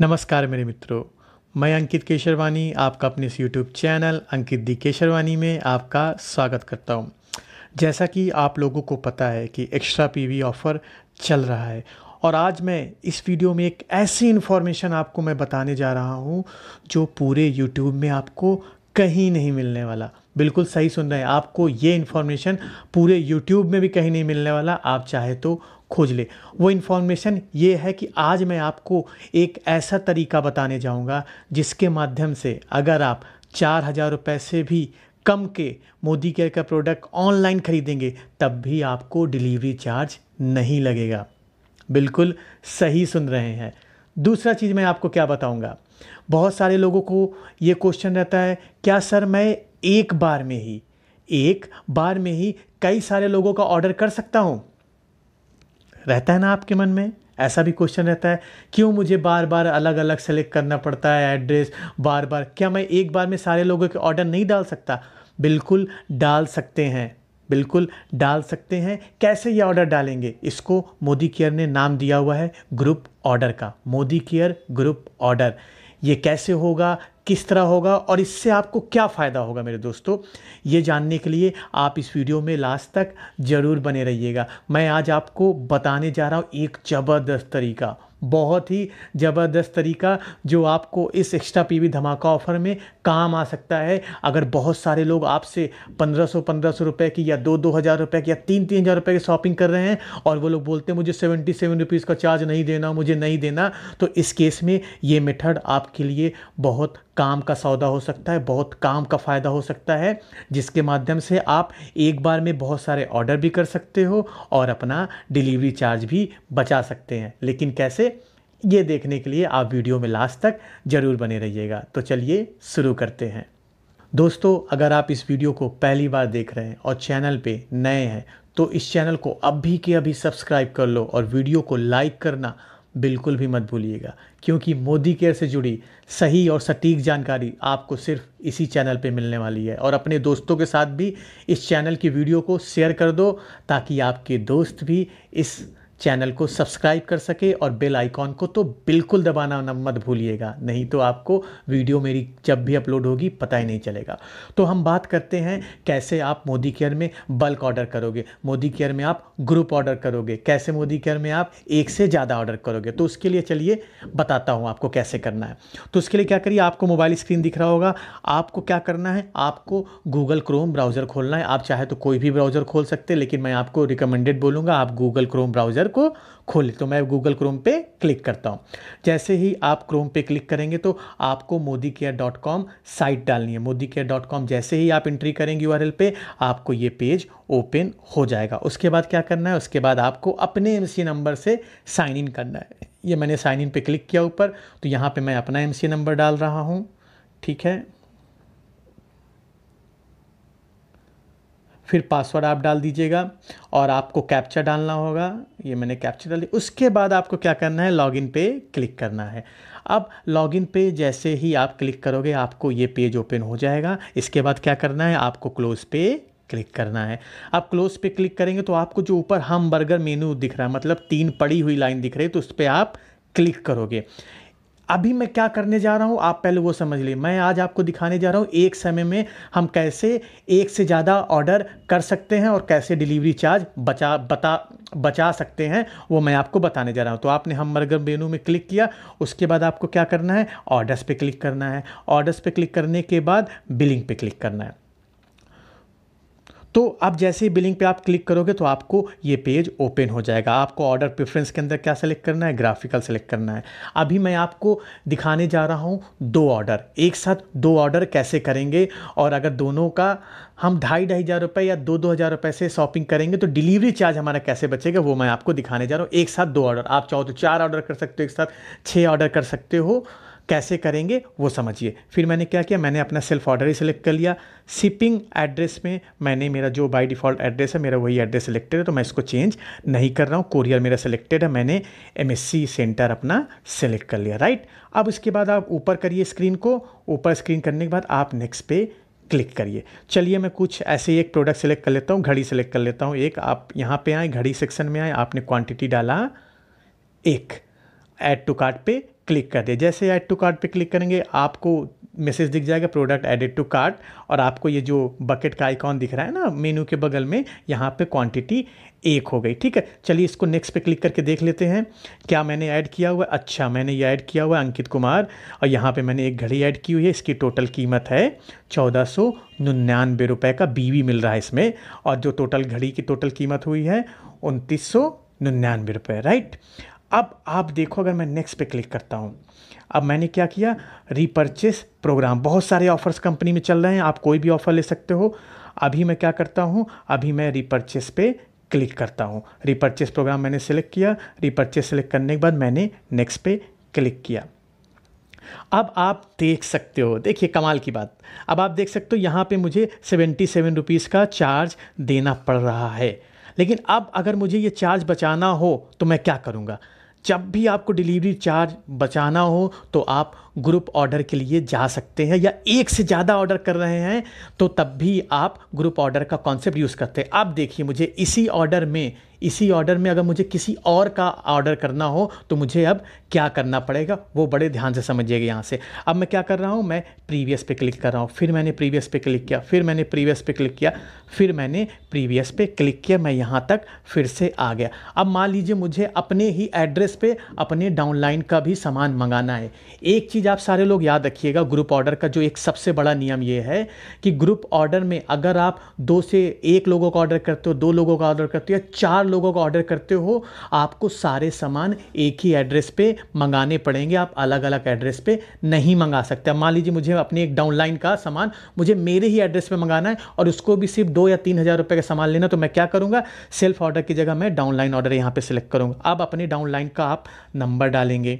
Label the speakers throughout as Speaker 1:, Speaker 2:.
Speaker 1: नमस्कार मेरे मित्रों। मैं अंकित केशरवानी, आपका अपने इस YouTube channel Ankit the Kesharwani में आपका स्वागत करता हूँ। जैसा कि आप लोगों को पता है कि एक्स्ट्रा पीवी ऑफ़र चल रहा है और आज मैं इस वीडियो में एक ऐसी इन्फॉर्मेशन आपको मैं बताने जा रहा हूँ जो पूरे यूट्यूब में आपको कहीं नहीं मिलने वाला। बिल्कुल सही सुन रहे हैं, आपको ये इन्फॉर्मेशन पूरे यूट्यूब में भी कहीं नहीं मिलने वाला। आप चाहे तो खोज ले। वो इन्फॉर्मेशन ये है कि आज मैं आपको एक ऐसा तरीका बताने जाऊँगा जिसके माध्यम से अगर आप चार हज़ार रुपये से भी कम के मोदी केयर का प्रोडक्ट ऑनलाइन खरीदेंगे, तब भी आपको डिलीवरी चार्ज नहीं लगेगा। बिल्कुल सही सुन रहे हैं। दूसरा चीज़ मैं आपको क्या बताऊँगा? बहुत सारे लोगों को ये क्वेश्चन रहता है, क्या सर मैं एक बार में ही, एक बार में ही कई सारे लोगों का ऑर्डर कर सकता हूँ? रहता है ना आपके मन में? ऐसा भी क्वेश्चन रहता है, क्यों मुझे बार बार अलग अलग सेलेक्ट करना पड़ता है एड्रेस बार बार क्या मैं एक बार में सारे लोगों के ऑर्डर नहीं डाल सकता? बिल्कुल डाल सकते हैं, बिल्कुल डाल सकते हैं। कैसे ये ऑर्डर डालेंगे? इसको मोदी केयर ने नाम दिया हुआ है ग्रुप ऑर्डर का। मोदी केयर ग्रुप ऑर्डर ये कैसे होगा? किस तरह होगा और इससे आपको क्या फ़ायदा होगा मेरे दोस्तों? ये जानने के लिए आप इस वीडियो में लास्ट तक ज़रूर बने रहिएगा। मैं आज आपको बताने जा रहा हूँ एक ज़बरदस्त तरीका। बहुत ही ज़बरदस्त तरीका जो आपको इस एक्स्ट्रा पीवी धमाका ऑफ़र में काम आ सकता है। अगर बहुत सारे लोग आपसे पंद्रह सौ पंद्रह सौ रुपये की या दो दो हज़ार रुपये की या तीन तीन हज़ार रुपये की शॉपिंग कर रहे हैं और वो लोग बोलते हैं, मुझे सेवेंटी सेवन रुपीज़ का चार्ज नहीं देना, मुझे नहीं देना। तो इस केस में ये मेथड आपके लिए बहुत काम का सौदा हो सकता है, बहुत काम का फ़ायदा हो सकता है, जिसके माध्यम से आप एक बार में बहुत सारे ऑर्डर भी कर सकते हो और अपना डिलीवरी चार्ज भी बचा सकते हैं। लेकिन कैसे? ये देखने के लिए आप वीडियो में लास्ट तक ज़रूर बने रहिएगा। तो चलिए शुरू करते हैं। दोस्तों, अगर आप इस वीडियो को पहली बार देख रहे हैं और चैनल पे नए हैं तो इस चैनल को अभी के अभी सब्सक्राइब कर लो और वीडियो को लाइक करना बिल्कुल भी मत भूलिएगा, क्योंकि मोदी केयर से जुड़ी सही और सटीक जानकारी आपको सिर्फ़ इसी चैनल पे मिलने वाली है। और अपने दोस्तों के साथ भी इस चैनल की वीडियो को शेयर कर दो, ताकि आपके दोस्त भी इस चैनल को सब्सक्राइब कर सके और बेल आइकॉन को तो बिल्कुल दबाना न मत भूलिएगा। नहीं तो आपको वीडियो मेरी जब भी अपलोड होगी, पता ही नहीं चलेगा। तो हम बात करते हैं, कैसे आप मोदी केयर में बल्क ऑर्डर करोगे? मोदी केयर में आप ग्रुप ऑर्डर करोगे? कैसे मोदी केयर में आप एक से ज़्यादा ऑर्डर करोगे? तो उसके लिए चलिए, बताता हूँ आपको कैसे करना है। तो उसके लिए क्या करिए, आपको मोबाइल स्क्रीन दिख रहा होगा। आपको क्या करना है, आपको गूगल क्रोम ब्राउज़र खोलना है। आप चाहे तो कोई भी ब्राउज़र खोल सकते हैं, लेकिन मैं आपको रिकमेंडेड बोलूँगा, आप गूगल क्रोम ब्राउज़र को खोले तो मैं गूगल क्रोम पे क्लिक करता हूँ। जैसे ही आप क्रोम पे क्लिक करेंगे तो आपको Modi care dot com site डालनी है। मोदी केयर डॉट कॉम जैसे ही आप एंट्री करेंगे यू पे, आपको ये पेज ओपन हो जाएगा। उसके बाद क्या करना है? उसके बाद आपको अपने एमसी नंबर से साइन इन करना है। ये मैंने साइन इन पे क्लिक किया ऊपर तो यहाँ पे मैं अपना एमसी नंबर डाल रहा हूँ। ठीक है? फिर पासवर्ड आप डाल दीजिएगा और आपको कैप्चा डालना होगा। ये मैंने कैप्चा डाल उसके बाद आपको क्या करना है? लॉगिन पे क्लिक करना है। अब लॉगिन पे जैसे ही आप क्लिक करोगे, आपको ये पेज ओपन हो जाएगा। इसके बाद क्या करना है? आपको क्लोज पे क्लिक करना है। आप क्लोज पे क्लिक करेंगे तो आपको जो ऊपर हम बर्गर मेनू दिख रहा है मतलब तीन पड़ी हुई लाइन दिख रही है तो उस पर आप क्लिक करोगे। अभी मैं क्या करने जा रहा हूँ? आप पहले वो समझ लीजिए मैं आज आपको दिखाने जा रहा हूँ एक समय में हम कैसे एक से ज़्यादा ऑर्डर कर सकते हैं और कैसे डिलीवरी चार्ज बचा, बता, बचा सकते हैं, वो मैं आपको बताने जा रहा हूँ। तो आपने हम बर्गर मेनू में क्लिक किया, उसके बाद आपको क्या करना है? ऑर्डर्स पे क्लिक करना है। ऑर्डर्स पे क्लिक करने के बाद बिलिंग पे क्लिक करना है। तो अब जैसे ही बिलिंग पे आप क्लिक करोगे तो आपको ये पेज ओपन हो जाएगा। आपको ऑर्डर प्रेफरेंस के अंदर क्या सेलेक्ट करना है? ग्राफिकल सेलेक्ट करना है। अभी मैं आपको दिखाने जा रहा हूँ दो ऑर्डर एक साथ दो ऑर्डर कैसे करेंगे? और अगर दोनों का हम ढाई ढाई हज़ार रुपये या दो दो हज़ार रुपये से शॉपिंग करेंगे तो डिलीवरी चार्ज हमारा कैसे बचेगा वो मैं आपको दिखाने जा रहा हूँ। एक साथ दो ऑर्डर आप चाहो तो चार ऑर्डर कर सकते हो, एक साथ छः ऑर्डर कर सकते हो। कैसे करेंगे, वो समझिए। फिर मैंने क्या किया, मैंने अपना सेल्फ ऑर्डर ही सिलेक्ट कर लिया। शिपिंग एड्रेस में मैंने मेरा जो बाय डिफ़ॉल्ट एड्रेस है, मेरा वही एड्रेस सिलेक्टेड है तो मैं इसको चेंज नहीं कर रहा हूँ। कोरियर मेरा सिलेक्टेड है, मैंने एमएससी सेंटर अपना सेलेक्ट कर लिया राइट अब उसके बाद आप ऊपर करिए स्क्रीन को। ऊपर स्क्रीन करने के बाद आप नेक्स्ट पे क्लिक करिए। चलिए, मैं कुछ ऐसे ही एक प्रोडक्ट सेलेक्ट कर लेता हूँ, घड़ी सेलेक्ट कर लेता हूँ। एक, आप यहाँ पे आए, घड़ी सेक्शन में आए, आपने क्वांटिटी डाला, एक ऐड टू कार्ट पे। क्लिक कर दिया। जैसे ऐड टू कार्ट पे क्लिक करेंगे, आपको मैसेज दिख जाएगा प्रोडक्ट एडेड टू कार्ट और आपको ये जो बकेट का आइकॉन दिख रहा है ना मेनू के बगल में, यहाँ पे क्वांटिटी एक हो गई। ठीक है, चलिए इसको नेक्स्ट पे क्लिक करके देख लेते हैं। क्या मैंने ऐड किया हुआ अच्छा मैंने ये ऐड किया हुआ अंकित कुमार, और यहाँ पे मैंने एक घड़ी ऐड की हुई है, इसकी टोटल कीमत है चौदह सौ निन्यानवे रुपये का बीवी मिल रहा है इसमें, और जो टोटल घड़ी की टोटल कीमत हुई है, उनतीस सौ निन्यानवे रुपये राइट अब आप देखो, अगर मैं नेक्स्ट पे क्लिक करता हूँ, अब मैंने क्या किया? रीपर्चेस प्रोग्राम बहुत सारे ऑफर्स कंपनी में चल रहे हैं, आप कोई भी ऑफ़र ले सकते हो। अभी मैं क्या करता हूँ? अभी मैं रीपर्चेस पे क्लिक करता हूँ। रीपर्चेस प्रोग्राम मैंने सेलेक्ट किया। रीपर्चेस सेलेक्ट करने के बाद मैंने नेक्स्ट पे क्लिक किया। अब आप देख सकते हो, देखिए कमाल की बात। अब आप देख सकते हो, यहाँ पे मुझे सेवेंटी सेवन रुपीज़ का चार्ज देना पड़ रहा है। लेकिन अब अगर मुझे ये चार्ज बचाना हो तो मैं क्या करूँगा? जब भी आपको डिलीवरी चार्ज बचाना हो तो आप ग्रुप ऑर्डर के लिए जा सकते हैं या एक से ज़्यादा ऑर्डर कर रहे हैं तो तब भी आप ग्रुप ऑर्डर का कॉन्सेप्ट यूज़ करते हैं। अब देखिए, मुझे इसी ऑर्डर में, इसी ऑर्डर में अगर मुझे किसी और का ऑर्डर करना हो तो मुझे अब क्या करना पड़ेगा? वो बड़े ध्यान से समझिएगा यहाँ से। अब मैं क्या कर रहा हूँ? मैं प्रीवियस पे क्लिक कर रहा हूँ। फिर मैंने प्रीवियस पे क्लिक किया, फिर मैंने प्रीवियस पे क्लिक किया, फिर मैंने प्रीवियस पे क्लिक किया, मैं यहाँ तक फिर से आ गया। अब मान लीजिए मुझे अपने ही एड्रेस पर अपने डाउनलाइन का भी सामान मंगाना है। एक चीज़ आप सारे लोग याद रखिएगा ग्रुप ऑर्डर का जो एक सबसे बड़ा नियम ये है कि ग्रुप ऑर्डर में अगर आप दो से एक लोगों का ऑर्डर करते हो, दो लोगों का ऑर्डर करते हो या चार लोगों का ऑर्डर करते हो, आपको सारे सामान एक ही एड्रेस पे मंगाने पड़ेंगे। आप अलग अलग एड्रेस पे नहीं मंगा सकते। मान लीजिए मुझे अपने एक डाउनलाइन का सामान, मुझे मेरे ही एड्रेस पे मंगाना है और उसको भी सिर्फ़ दो या तीन हज़ार का सामान लेना तो मैं क्या करूँगा? सेल्फ ऑर्डर की जगह मैं डाउनलाइन ऑर्डर यहाँ पर सिलेक्ट करूँगा। अब अपने डाउनलाइन का आप नंबर डालेंगे।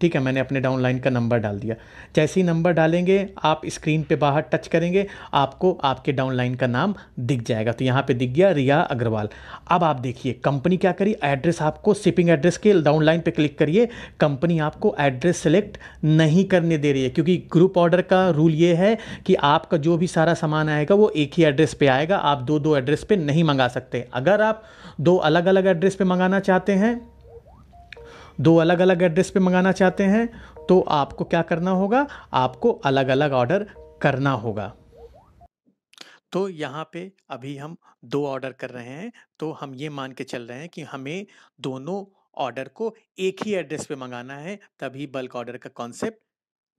Speaker 1: ठीक है, मैंने अपने डाउनलाइन का नंबर डाल दिया। जैसे ही नंबर डालेंगे, आप स्क्रीन पे बाहर टच करेंगे, आपको आपके डाउनलाइन का नाम दिख जाएगा। तो यहाँ पे दिख गया रिया अग्रवाल। अब आप देखिए कंपनी क्या करी? एड्रेस आपको शिपिंग एड्रेस के डाउनलाइन पे क्लिक करिए। कंपनी आपको एड्रेस सेलेक्ट नहीं करने दे रही है, क्योंकि ग्रुप ऑर्डर का रूल ये है कि आपका जो भी सारा सामान आएगा, वो एक ही एड्रेस पर आएगा। आप दो दो एड्रेस पर नहीं मंगा सकते। अगर आप दो अलग अलग एड्रेस पर मंगाना चाहते हैं दो अलग अलग एड्रेस पे मंगाना चाहते हैं तो आपको क्या करना होगा? आपको अलग अलग ऑर्डर करना होगा। तो यहाँ पे अभी हम दो ऑर्डर कर रहे हैं तो हम ये मान के चल रहे हैं कि हमें दोनों ऑर्डर को एक ही एड्रेस पे मंगाना है, तभी बल्क ऑर्डर का कॉन्सेप्ट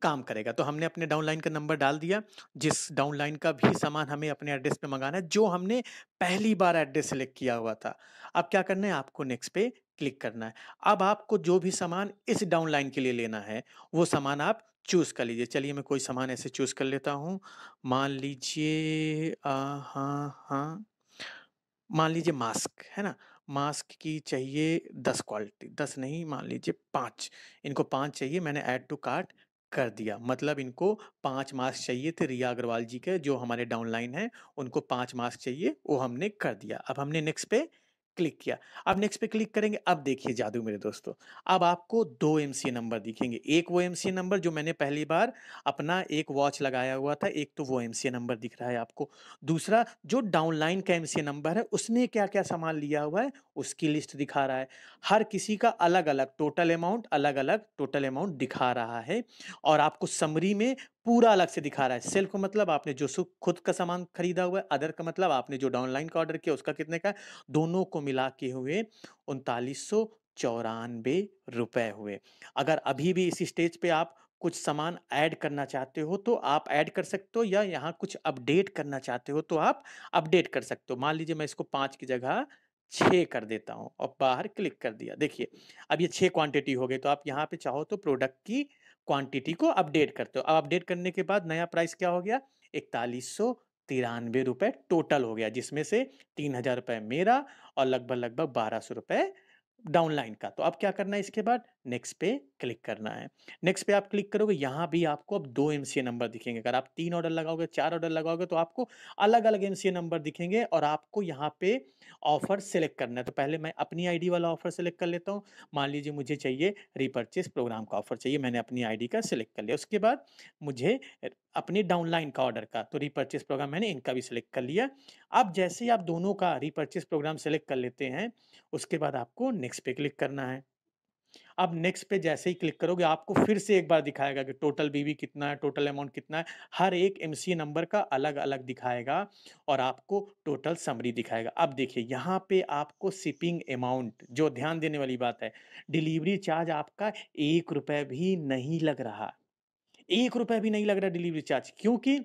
Speaker 1: काम करेगा। तो हमने अपने डाउनलाइन का नंबर डाल दिया, जिस डाउनलाइन का भी सामान हमें अपने एड्रेस पे मंगाना है, जो हमने पहली बार एड्रेस सेलेक्ट किया हुआ था। अब क्या करना है, आपको नेक्स्ट पे क्लिक करना है। अब आपको जो भी सामान इस डाउनलाइन के लिए लेना है, वो सामान आप चूज़ कर लीजिए। चलिए मैं कोई सामान ऐसे चूज़ कर लेता हूँ। मान लीजिए हाँ हाँ। मान लीजिए मास्क, है ना? मास्क की चाहिए दस क्वालिटी, दस नहीं, मान लीजिए पाँच। इनको पाँच चाहिए, मैंने ऐड टू कार्ट कर दिया। मतलब इनको पाँच मास्क चाहिए थे रिया अग्रवाल जी के, जो हमारे डाउनलाइन हैं, उनको पाँच मास्क चाहिए, वो हमने कर दिया। अब हमने नेक्स्ट पे क्लिक किया। अब नेक्स्ट पे क्लिक करेंगे, अब देखिए जादू मेरे दोस्तों। अब आपको दो एम नंबर दिखेंगे। एक वो एम नंबर जो मैंने पहली बार अपना एक वॉच लगाया हुआ था, एक तो वो एम नंबर दिख रहा है आपको। दूसरा, जो डाउनलाइन का एम नंबर है, उसने क्या क्या सामान लिया हुआ है, उसकी लिस्ट दिखा रहा है। हर किसी का अलग अलग टोटल अमाउंट अलग अलग टोटल अमाउंट दिखा रहा है। और आपको समरी में पूरा अलग से दिखा रहा है। सेल्फ का मतलब आपने जो खुद का सामान खरीदा हुआ है, अदर का मतलब आपने जो डाउनलाइन का ऑर्डर किया, उसका कितने का दोनों को मिला के हुए उनतालीस सौ चौरानवे रुपए हुए। अगर अभी भी इसी स्टेज पे आप कुछ सामान ऐड करना चाहते हो तो आप ऐड कर सकते हो या यहाँ कुछ अपडेट करना चाहते हो तो आप अपडेट कर सकते हो। मान लीजिए मैं इसको पाँच की जगह छः कर देता हूँ, और बाहर क्लिक कर दिया। देखिए, अब ये छः क्वांटिटी हो गई तो आप यहाँ पे चाहो तो प्रोडक्ट की क्वांटिटी को अपडेट करते हो। अब अपडेट करने के बाद नया प्राइस क्या हो गया? इकतालीस सौ तिरानवे रुपये टोटल हो गया, जिसमें से तीन हज़ार रुपये मेरा और लगभग लगभग बारह सौ रुपये डाउनलाइन का। तो अब क्या करना है इसके बाद? नेक्स्ट पे क्लिक करना है। नेक्स्ट पे आप क्लिक करोगे, यहाँ भी आपको अब दो एम नंबर दिखेंगे। अगर आप तीन ऑर्डर लगाओगे, चार ऑर्डर लगाओगे तो आपको अलग अलग एम नंबर दिखेंगे और आपको यहाँ पे ऑफ़र सेलेक्ट करना है। तो पहले मैं अपनी आईडी वाला ऑफ़र सेलेक्ट कर लेता हूँ। मान लीजिए मुझे चाहिए रिपर्चेस प्रोग्राम का ऑफ़र चाहिए, मैंने अपनी आईडी का सिलेक्ट कर लिया। उसके बाद मुझे अपनी डाउनलाइन का ऑर्डर का तो रिपर्चेस प्रोग्राम मैंने इनका भी सिलेक्ट कर लिया। अब जैसे ही आप दोनों का रिपर्चेस प्रोग्राम सेलेक्ट कर लेते हैं उसके बाद आपको नेक्स्ट पे क्लिक करना है। अब नेक्स्ट पे जैसे ही क्लिक करोगे, आपको फिर से एक बार दिखाएगा कि टोटल बीवी कितना है टोटल अमाउंट कितना है। हर एक एमसीए नंबर का अलग अलग दिखाएगा और आपको टोटल समरी दिखाएगा। अब देखिए, यहाँ पे आपको शिपिंग अमाउंट जो ध्यान देने वाली बात है डिलीवरी चार्ज आपका एक रुपये भी नहीं लग रहा। एक रुपये भी नहीं लग रहा डिलीवरी चार्ज क्योंकि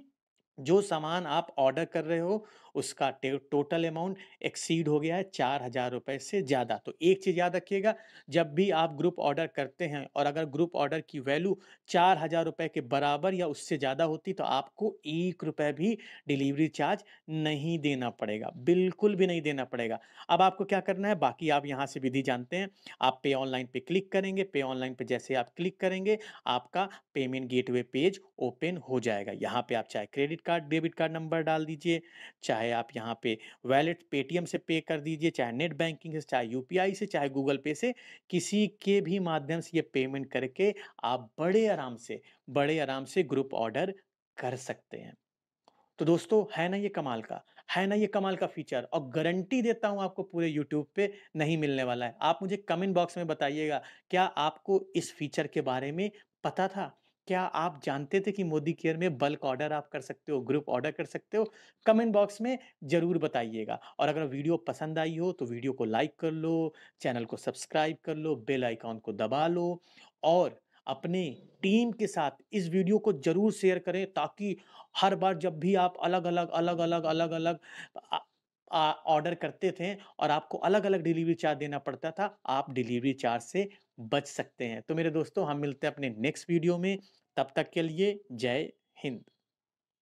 Speaker 1: जो सामान आप ऑर्डर कर रहे हो, उसका टोटल अमाउंट एक्सीड हो गया है चार हज़ार रुपये से ज़्यादा। तो एक चीज़ याद रखिएगा, जब भी आप ग्रुप ऑर्डर करते हैं और अगर ग्रुप ऑर्डर की वैल्यू चार हज़ार रुपये के बराबर या उससे ज़्यादा होती तो आपको एक रुपये भी डिलीवरी चार्ज नहीं देना पड़ेगा, बिल्कुल भी नहीं देना पड़ेगा। अब आपको क्या करना है, बाकी आप यहाँ से विधि जानते हैं, आप पे ऑनलाइन पे क्लिक करेंगे, पे ऑनलाइन पे जैसे आप क्लिक करेंगे, आपका पेमेंट गेटवे पेज ओपन हो जाएगा। यहाँ पे आप चाहे credit card, debit card number डाल दीजिए, चाहे आप यहाँ पे वैलेट पेटीएम से पे कर दीजिए, चाहे नेट बैंकिंग से, चाहे यूपीआई से, चाहे गूगल पे से, किसी के भी माध्यम से ये पेमेंट करके आप बड़े आराम से, बड़े आराम से ग्रुप ऑर्डर कर सकते हैं। तो दोस्तों, है ना ये कमाल का, है ना ये कमाल का फीचर और गारंटी देता हूँ आपको पूरे यूट्यूब पे नहीं मिलने वाला है। आप मुझे कमेंट बॉक्स में बताइएगा, क्या आपको इस फीचर के बारे में पता था? क्या आप जानते थे कि मोदी केयर में बल्क ऑर्डर आप कर सकते हो ग्रुप ऑर्डर कर सकते हो? कमेंट बॉक्स में ज़रूर बताइएगा। और अगर वीडियो पसंद आई हो तो वीडियो को लाइक कर लो चैनल को सब्सक्राइब कर लो बेल आइकॉन को दबा लो और अपने टीम के साथ इस वीडियो को ज़रूर शेयर करें ताकि हर बार जब भी आप अलग अलग अलग अलग अलग अलग ऑर्डर करते थे और आपको अलग अलग डिलीवरी चार्ज देना पड़ता था, आप डिलीवरी चार्ज से बच सकते हैं। तो मेरे दोस्तों, हम मिलते हैं अपने नेक्स्ट वीडियो में, तब तक के लिए जय हिंद।